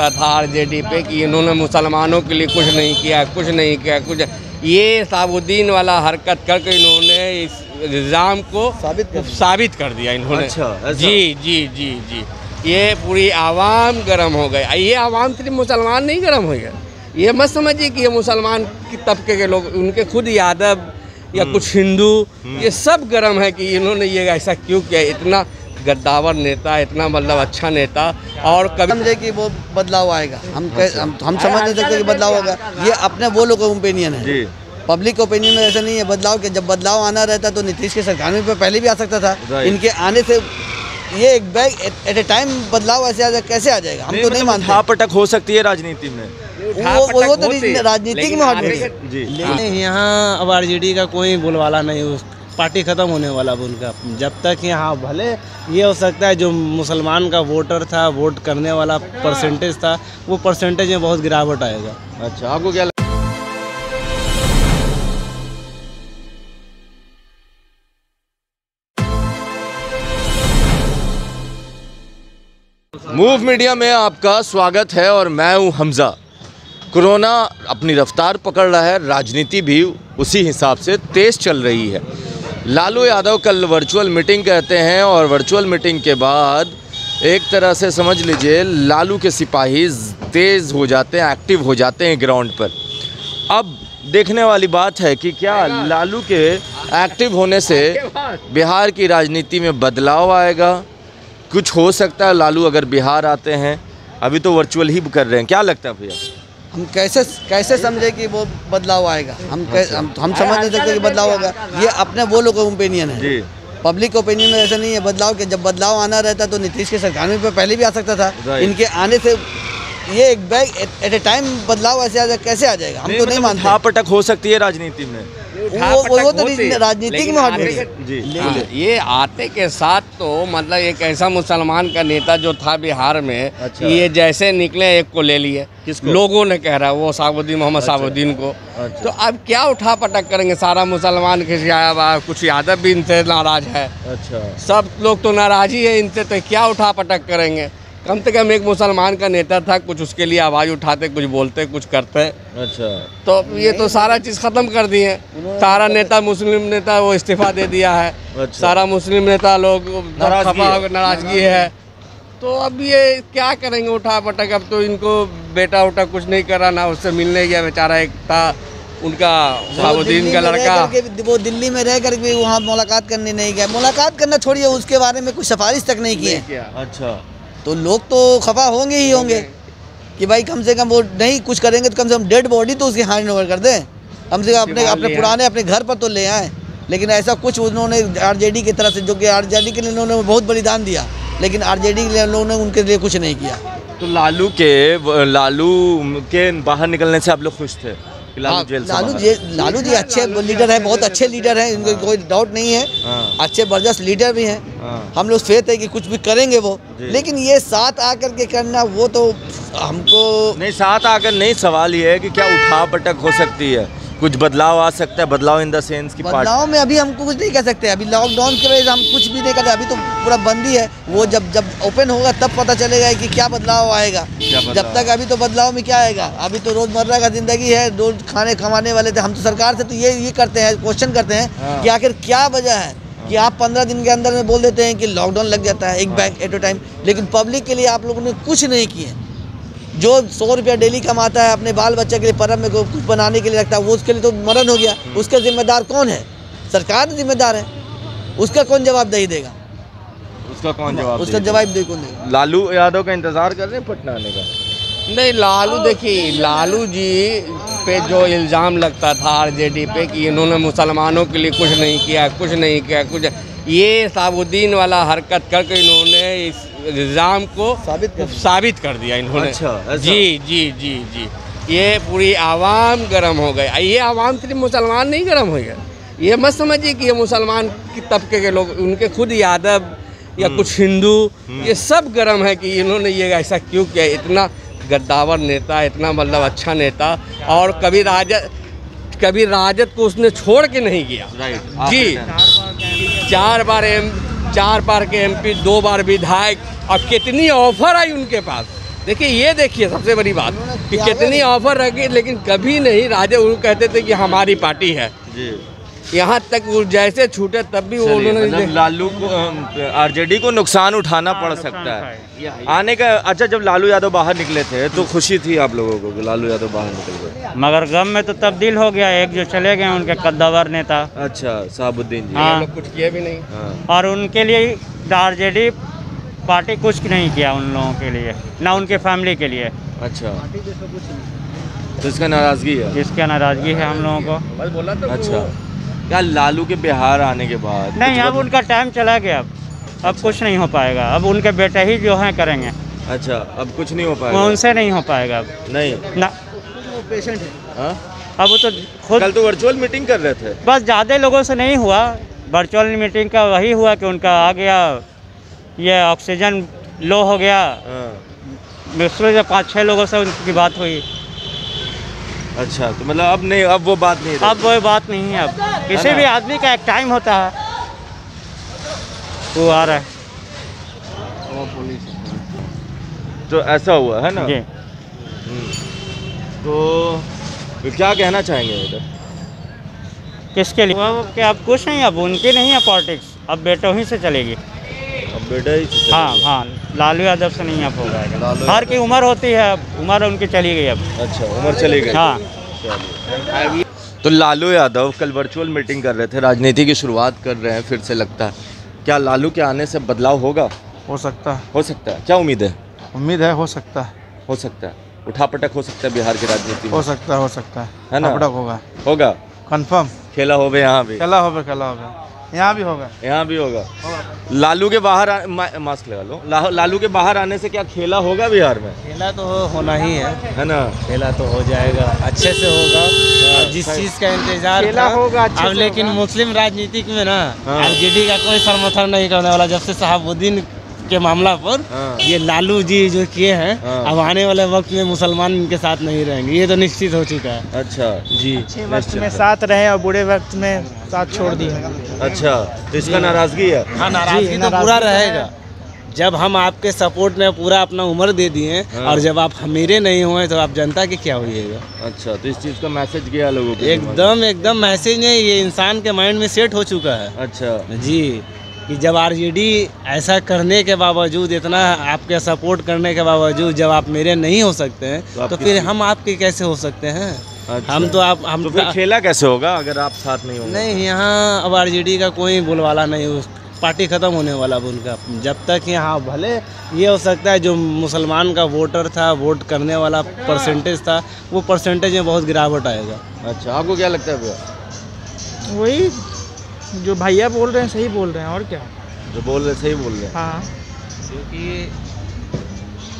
था आरजेडी पे कि इन्होंने मुसलमानों के लिए कुछ नहीं किया कुछ नहीं किया कुछ ये साबुद्दीन वाला हरकत करके इन्होंने इस इल्ज़ाम को साबित कर साबित कर दिया इन्होंने। अच्छा, ऐसा? जी जी जी जी। ये पूरी आवाम गर्म हो गई। ये आवाम सिर्फ़ मुसलमान नहीं गर्म हो। गया ये मत समझिए कि ये मुसलमान की तबके के लोग उनके खुद यादव या कुछ हिंदू ये सब गर्म है कि इन्होंने ये ऐसा क्यों किया? इतना गद्दावर नेता इतना मतलब अच्छा नेता और कभी समझे कि वो बदलाव आएगा। हम कह- हम हम समझ नहीं सकते कि बदलाव होगा। ये अपने वो लोग का ओपिनियन है। पब्लिक ओपिनियन में ऐसा नहीं है। बदलाव के जब बदलाव आना रहता तो नीतीश की सरकार में पहले भी आ सकता था। इनके आने से ये एक बैग एट ए टाइम बदलाव ऐसे आ जाए कैसे आ जाएगा? हम तो नहीं मानते। हाँ पटक हो सकती है राजनीति में। वो वो- तो राजनीतिक में हट गई जी। लेकिन यहाँ अब आरजेडी का कोई बोलवाला नहीं उस पार्टी ख़त्म होने वाला अब उनका। जब तक यहाँ भले ये हो सकता है जो मुसलमान का वोटर था वोट करने वाला परसेंटेज था वो परसेंटेज में बहुत गिरावट आएगा। अच्छा आपको क्या मूव मीडिया में आपका स्वागत है और मैं हूँ हमजा। कोरोना अपनी रफ्तार पकड़ रहा है राजनीति भी उसी हिसाब से तेज चल रही है। लालू यादव कल वर्चुअल मीटिंग कहते हैं और वर्चुअल मीटिंग के बाद एक तरह से समझ लीजिए, लालू के सिपाही तेज़ हो जाते हैं एक्टिव हो जाते हैं ग्राउंड पर। अब देखने वाली बात है कि क्या लालू के एक्टिव होने से बिहार की राजनीति में बदलाव आएगा। कुछ हो सकता है लालू अगर बिहार आते हैं। अभी तो वर्चुअल ही कर रहे हैं। क्या लगता है भैया? हम कैसे कैसे समझे कि वो बदलाव आएगा? हम कैसे, हम हम समझ नहीं सकते कि बदलाव होगा। ये अपने वो लोगों का ओपिनियन है। पब्लिक ओपिनियन में ऐसा नहीं है। बदलाव के जब बदलाव आना रहता तो नीतीश की सरकार में पहले भी आ सकता था। इनके आने से ये एक बैग एट ए टाइम बदलाव ऐसे आ जाए कैसे आ जाएगा? हम तो नहीं मानते। हाँ पटक हो सकती है राजनीति में। वो वो वो तो राजनीतिक में हट। गई जी। हाँ, ये आते के साथ तो मतलब एक ऐसा मुसलमान का नेता जो था बिहार में अच्छा। ये जैसे निकले एक को ले लिए? लोगों ने कह रहा है वो साबुद्दीन मोहम्मद साबुद्दीन को। अच्छा। तो अब क्या उठा पटक करेंगे? सारा मुसलमान खिसियाया हुआ कुछ यादव भी इनसे नाराज़ है। अच्छा। सब लोग तो नाराज़ ही है इनसे तो क्या उठा पटक करेंगे? कम से कम एक मुसलमान का नेता था कुछ उसके लिए आवाज़ उठाते कुछ बोलते कुछ करते। अच्छा। तो ये तो सारा चीज़ ख़त्म कर दिए सारा नेता मुस्लिम नेता वो इस्तीफा दे दिया है। अच्छा। सारा मुस्लिम नेता लोग नाराज़गी है। हो है। तो अब ये क्या करेंगे उठा पटक? अब तो इनको बेटा उठा कुछ नहीं करा ना उससे मिलने गया बेचारा एक था उनका वो का लड़का। वो दिल्ली में रह कर भी वहाँ मुलाकात करने नहीं गया। मुलाकात करना छोड़िए उसके बारे में कुछ सिफारिश तक नहीं की है। किया। अच्छा। तो लोग तो खफा होंगे ही होंगे कि भाई कम से कम वो नहीं कुछ करेंगे तो कम से कम डेड बॉडी तो उसकी हैंड ओवर कर दें। कम से कम अपने अपने पुराने अपने घर पर तो ले आए। लेकिन ऐसा कुछ उन्होंने आरजेडी की तरफ़ से जो कि आरजेडी के लिए उन्होंने बहुत बलिदान दिया लेकिन आरजेडी के लिए लोगों ने उनके लिए कुछ नहीं किया। तो लालू के लालू के बाहर निकलने से आप लोग खुश थे? लालू हाँ, जेल लालू जी लालू जी अच्छे लीडर हैं बहुत अच्छे लीडर हैं इनको कोई डाउट नहीं है। हाँ। अच्छे बर्जस्त लीडर भी हैं। हाँ। हम लोग फेत है कि कुछ भी करेंगे वो। लेकिन ये साथ आकर के करना वो तो हमको नहीं साथ आकर नहीं सवाल ये है कि क्या उठा पटक हो सकती है? कुछ बदलाव आ सकता है बदलाव इन द सेंस की बदलाव में अभी हमको कुछ नहीं कह सकते अभी लॉकडाउन की वजह से हम कुछ भी नहीं कर रहे अभी तो पूरा बंदी है वो जब जब ओपन होगा तब पता चलेगा कि क्या बदलाव आएगा। बदलाव? जब तक अभी तो बदलाव में क्या आएगा? अभी तो रोज़मर्रा का ज़िंदगी है रोज खाने कमाने वाले थे। हम तो सरकार से तो ये ये करते हैं क्वेश्चन करते हैं हाँ। कि आखिर क्या वजह है कि आप पंद्रह दिन के अंदर में बोल देते हैं कि लॉकडाउन लग जाता है एक बैंक एट ए टाइम लेकिन पब्लिक के लिए आप लोगों ने कुछ नहीं किए। जो सौ रुपया डेली कमाता है अपने बाल बच्चे के लिए पर्व में कुछ बनाने के लिए रखता है वो उसके लिए तो मरण हो गया। उसका जिम्मेदार कौन है? सरकार जिम्मेदार है। उसका कौन जवाबदेही देगा? उसका कौन जवाब उसका जवाब दे कौन देगा? लालू यादव का इंतज़ार कर रहे हैं पटना आने का? नहीं लालू देखिए लालू जी पे जो इल्ज़ाम लगता था आरजेडी पे कि इन्होंने मुसलमानों के लिए कुछ नहीं किया कुछ नहीं किया कुछ ये साबुद्दीन वाला हरकत करके इन्होंने इस इल्ज़ाम को साबित कर दिया। साबित कर दिया इन्होंने। अच्छा, ऐसा? जी जी जी जी। ये पूरी आवाम गर्म हो गई। ये आवाम सिर्फ़ मुसलमान नहीं गर्म हो? गया ये मत समझिए कि ये मुसलमान की तबके के लोग उनके खुद यादव या कुछ हिंदू ये सब गर्म है कि इन्होंने ये ऐसा क्यों किया? इतना गद्दावर नेता इतना मतलब अच्छा नेता और कभी राजद कभी राजद को उसने छोड़ के नहीं किया जी। चार बार एम चार बार के एमपी दो बार विधायक। और कितनी ऑफ़र आई उनके पास? देखिए ये देखिए सबसे बड़ी बात कि कितनी ऑफ़र रखी लेकिन कभी नहीं राजे वो कहते थे कि हमारी पार्टी है। जी। यहाँ तक वो जैसे छूटे तब भी वो उन्होंने मतलब लालू को आरजेडी को नुकसान उठाना पड़ सकता है। आने का अच्छा जब लालू यादव बाहर निकले थे तो खुशी थी आप लोगों को कि लालू यादव बाहर निकल गए? मगर गम में तो तब्दील हो गया एक जो चले गए उनके कद्दावर नेता। अच्छा साहबुद्दीन जी। हाँ। कुछ किए भी नहीं। हाँ। और उनके लिए आरजेडी पार्टी कुछ नहीं किया उन लोगों के लिए ना उनके फैमिली के लिए। अच्छा। तो इसका नाराज़गी है? जिसकी नाराज़गी है हम लोगों को। बस बोला तो अच्छा। क्या लालू के बिहार आने के बाद? नहीं अब उनका टाइम चला गया। अब अब कुछ नहीं हो पाएगा। अब उनके बेटे ही जो हैं करेंगे। अच्छा अब कुछ नहीं हो पाएगा। उनसे नहीं हो पाएगा अब। नहीं। ना। पेशेंट है? हाँ? अब वो तो खुद कल तो वर्चुअल मीटिंग कर रहे थे। बस ज़्यादा लोगों से नहीं हुआ। वर्चुअल मीटिंग का वही हुआ कि उनका आ गया। ये ऑक्सीजन लो हो गया। हाँ। मुश्किल से पाँच छः लोगों से उनकी बात हुई। अच्छा तो मतलब अब नहीं अब वो बात नहीं अब वो बात नहीं है अब। किसी भी आदमी का एक टाइम होता है। वो आ रहा है। तो ऐसा हुआ है ना? जी। हम्म। तो क्या कहना चाहेंगे इधर? किसके लिए? वो कि अब कुछ नहीं अब उनकी नहीं है पॉलिटिक्स। अब बेटों ही से चलेगी। अब बेटा ही से हाँ हाँ लालू यादव से नहीं अब हो पाएगा। हर की उम्र होती है अब उम्र उनकी चली गई अब। अच्छा उम्र चली गई। हाँ। तो लालू यादव कल वर्चुअल मीटिंग कर रहे थे राजनीति की शुरुआत कर रहे हैं फिर से लगता है। क्या लालू के आने से बदलाव होगा? हो सकता है। हो सकता है। क्या उम्मीद है? उम्मीद है हो सकता है। हो सकता है। उठा पटक हो सकता है बिहार की राजनीति हो सकता है हो सकता है। है ना? पटक होगा। होगा। कंफर्म खेला होवे यहाँ भी। खेला होगा खेला होगा। यहाँ भी होगा। यहाँ भी होगा। लालू के बाहर आ, मा, मास्क लगा लो। ला, लालू के बाहर आने से क्या खेला होगा बिहार में? खेला तो होना ही है। है ना? खेला तो हो जाएगा। अच्छे से होगा। जिस चीज़ का इंतज़ार खेला होगा, अच्छे अब लेकिन मुस्लिम राजनीतिक में ना हाँ। आरजेडी का कोई समर्थन नहीं करने वाला जब से शहाबुद्दीन के मामला पर हाँ। ये लालू जी जो किए हैं हाँ। अब आने वाले वक्त में मुसलमान इनके साथ नहीं रहेंगे। ये तो निश्चित हो चुका है। अच्छा। जी। अच्छे वक्त में साथ रहे और बुरे वक्त में साथ छोड़ दिए। अच्छा तो इसका नाराज़गी है? हाँ नाराज़गी तो पूरा तो रहेगा। जब हम आपके सपोर्ट में पूरा अपना उम्र दे दिए हाँ। और जब आप मेरे नहीं हुए तो आप जनता के क्या होइएगा अच्छा तो इस चीज़ का मैसेज गया लोगों को। एकदम एकदम मैसेज नहीं ये इंसान के माइंड में सेट हो चुका है। अच्छा। जी। कि जब आरजेडी ऐसा करने के बावजूद इतना आपके सपोर्ट करने के बावजूद जब आप मेरे नहीं हो सकते तो हैं आप तो फिर हम आपके कैसे हो सकते हैं? अच्छा। हम तो आप हम तो फिर खेला कैसे होगा अगर आप साथ नहीं होंगे? नहीं यहाँ अब आरजेडी का कोई बोलवाला नहीं उस पार्टी ख़त्म होने वाला अब उनका। जब तक यहाँ भले ये हो सकता है जो मुसलमान का वोटर था वोट करने वाला परसेंटेज था वो परसेंटेज में बहुत गिरावट आएगा। अच्छा आपको क्या लगता है भैया? वही जो भैया बोल रहे हैं सही बोल रहे हैं और क्या? जो बोल रहे सही बोल रहे हैं। हाँ। क्योंकि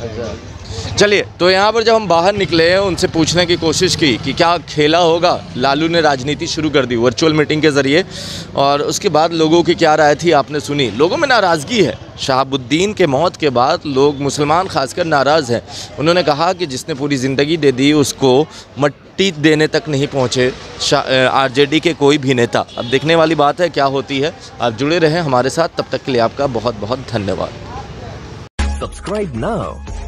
अच्छा। चलिए तो यहाँ पर जब हम बाहर निकले उनसे पूछने की कोशिश की कि क्या खेला होगा। लालू ने राजनीति शुरू कर दी वर्चुअल मीटिंग के ज़रिए और उसके बाद लोगों की क्या राय थी आपने सुनी। लोगों में नाराज़गी है। शहाबुद्दीन के मौत के बाद लोग मुसलमान खासकर नाराज़ हैं। उन्होंने कहा कि जिसने पूरी ज़िंदगी दे दी, उसको मट्टी देने तक नहीं पहुँचे आरजेडी के कोई भी नेता। अब देखने वाली बात है, क्या होती है। आप जुड़े रहें हमारे साथ। तब तक के लिए आपका बहुत बहुत धन्यवाद। Subscribe now